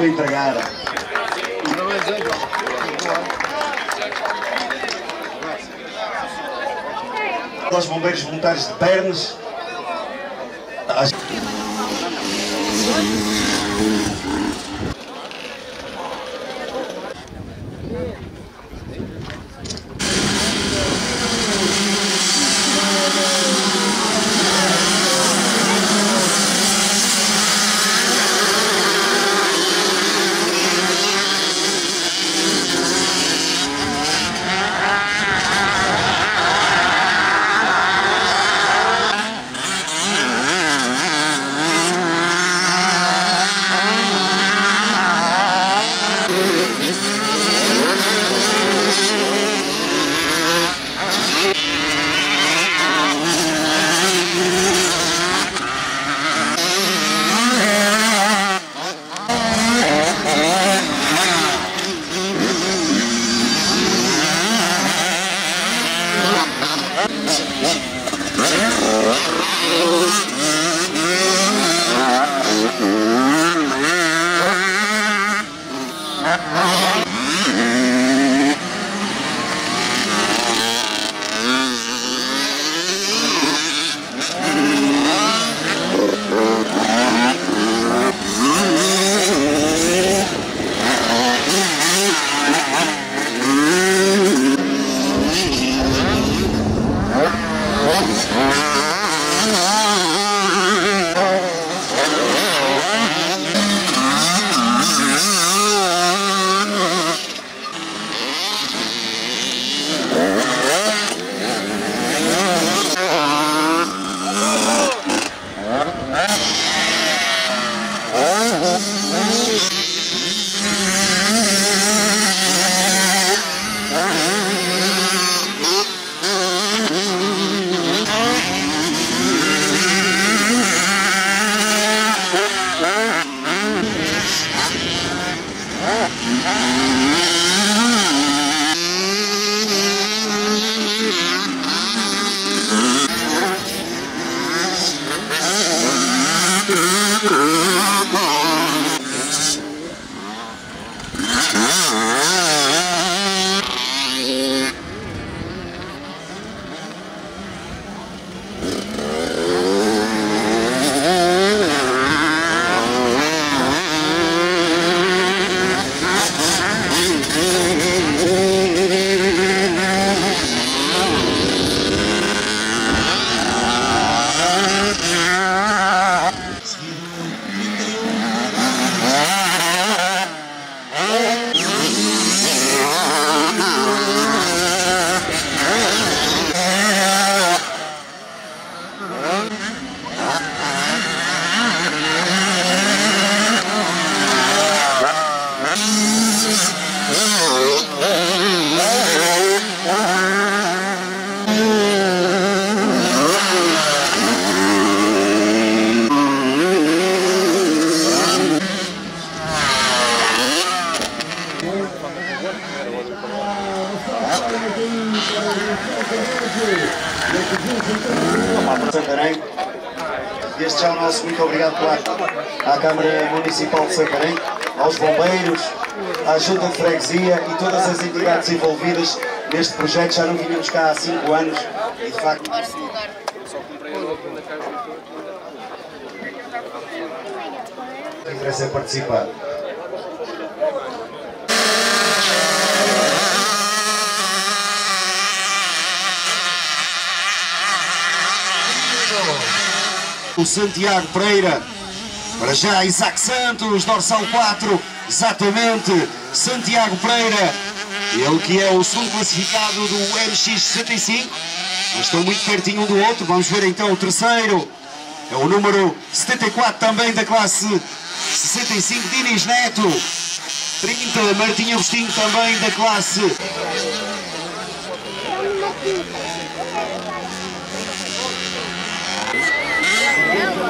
Mas agora estou a entregar. Aos bombeiros voluntários de Pernas. Ah, ah, ah, ah. Santarém. Desde já o nosso muito obrigado à, à Câmara Municipal de Santarém, aos bombeiros, à Junta de Freguesia e todas as entidades envolvidas neste projeto. Já não vínhamos cá há cinco anos e de facto. O interesse é participar. O Santiago Pereira, para já Isaac Santos, dorsal 4, exatamente, Santiago Pereira, ele que é o segundo classificado do MX65, mas estão muito pertinho um do outro, vamos ver então o terceiro, é o número 74 também da classe 65, Dinis Neto, 30, Martim Agostinho também da classe.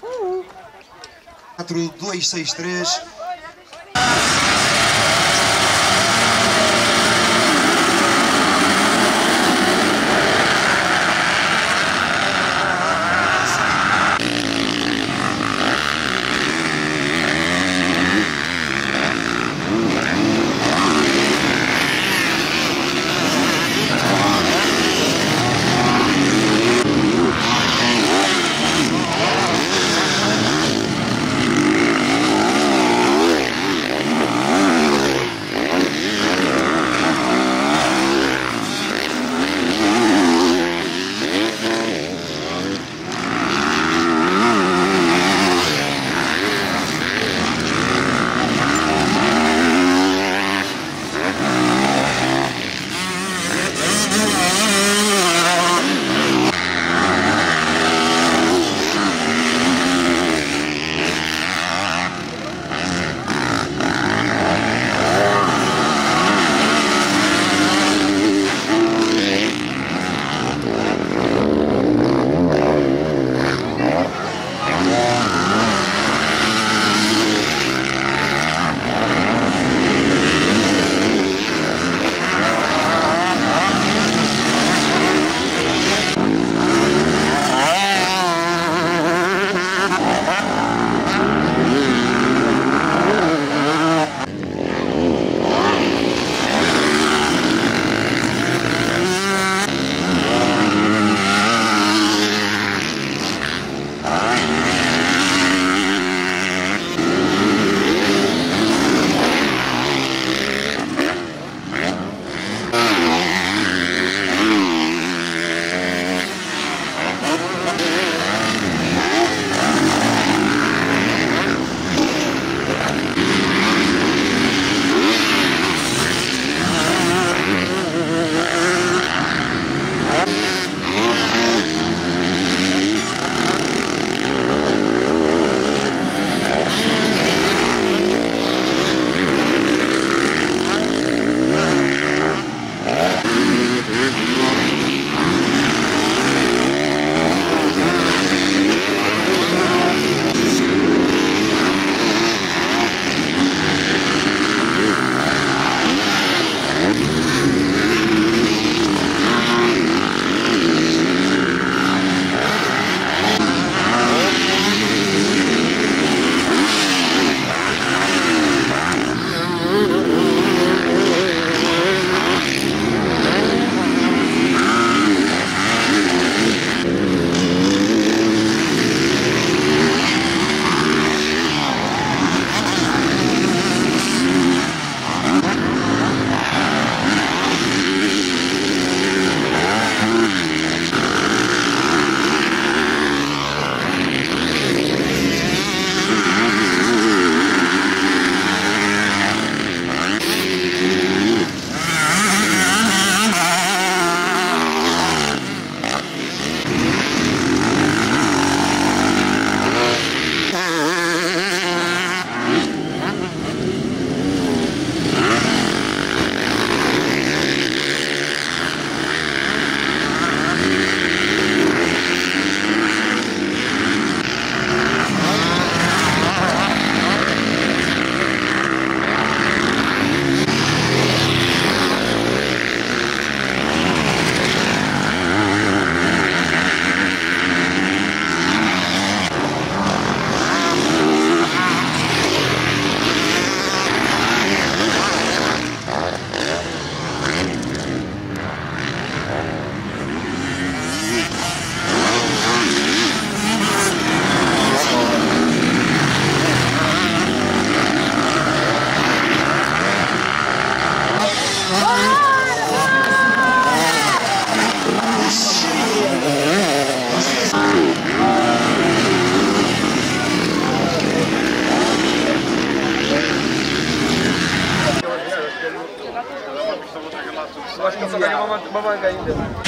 4, 2, 6, 3. babanga ainda.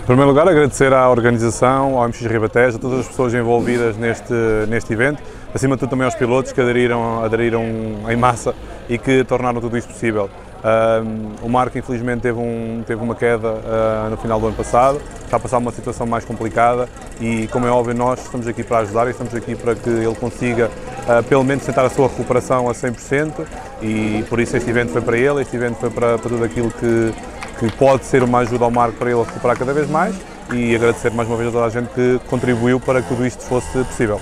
Em primeiro lugar, agradecer à organização, ao MX Ribatejo, a todas as pessoas envolvidas neste, neste evento, acima de tudo também aos pilotos que aderiram, aderiram em massa e que tornaram tudo isto possível. Um, o Marco, infelizmente, teve, um, teve uma queda uh, no final do ano passado, está a passar uma situação mais complicada e, como é óbvio, nós estamos aqui para ajudar e estamos aqui para que ele consiga, uh, pelo menos, tentar a sua recuperação a 100% e, por isso, este evento foi para ele, este evento foi para, para tudo aquilo que, que pode ser uma ajuda ao Marco para ele recuperar cada vez mais e agradecer mais uma vez a toda a gente que contribuiu para que tudo isto fosse possível.